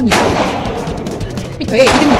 사랑합니 다. 저의이름입니 다.